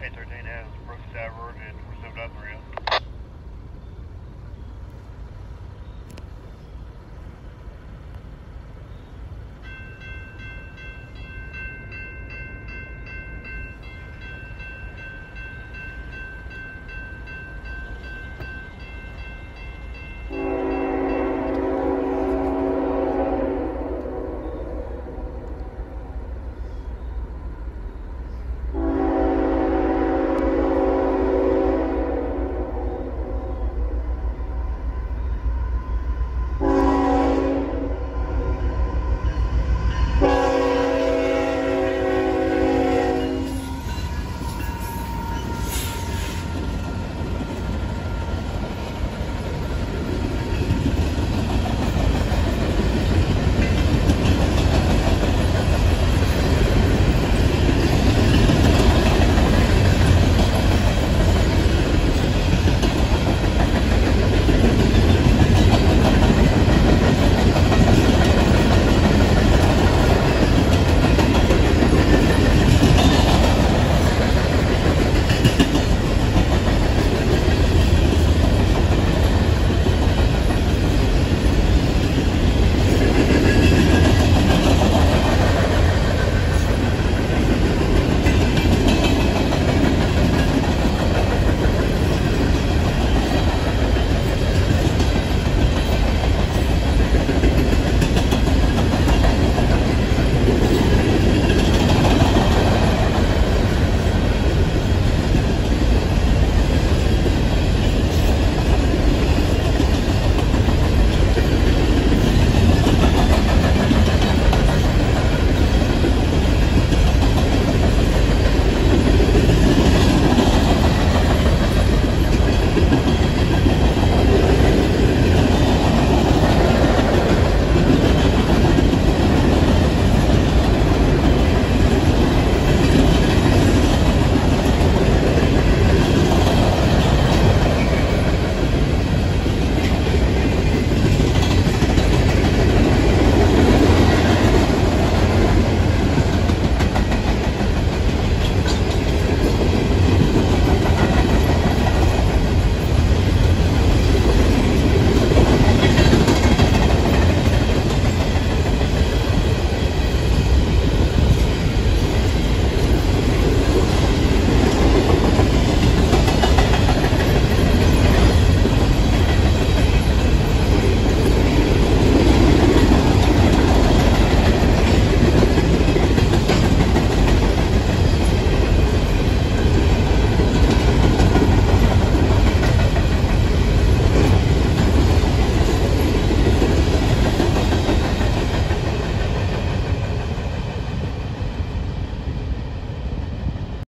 813 has approached Savard and received up 3